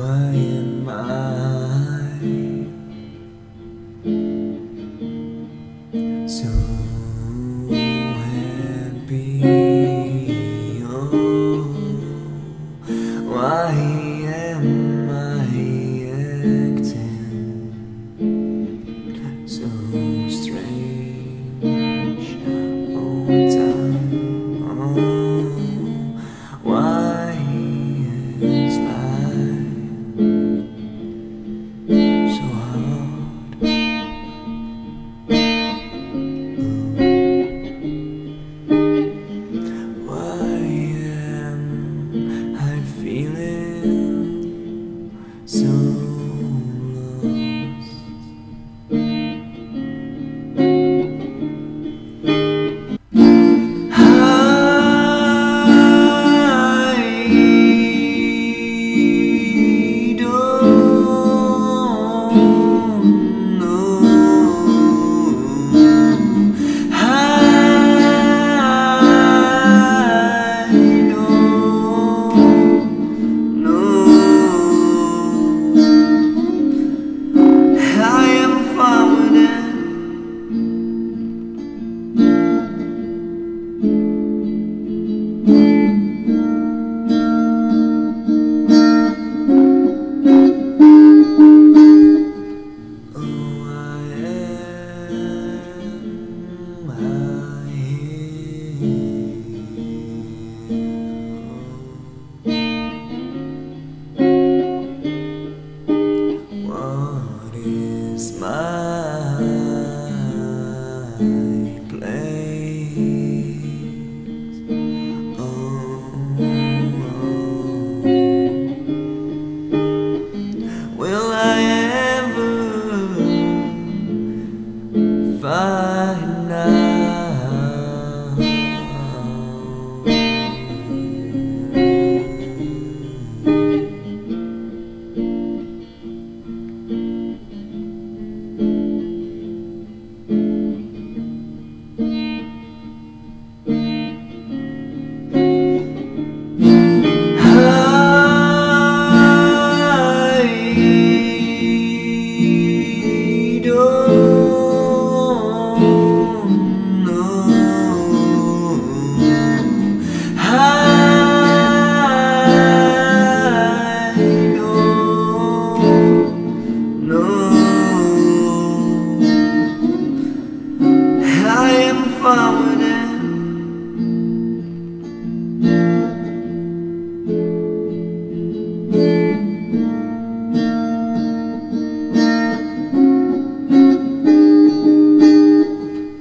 Why am I so happy? Oh, why am I? will I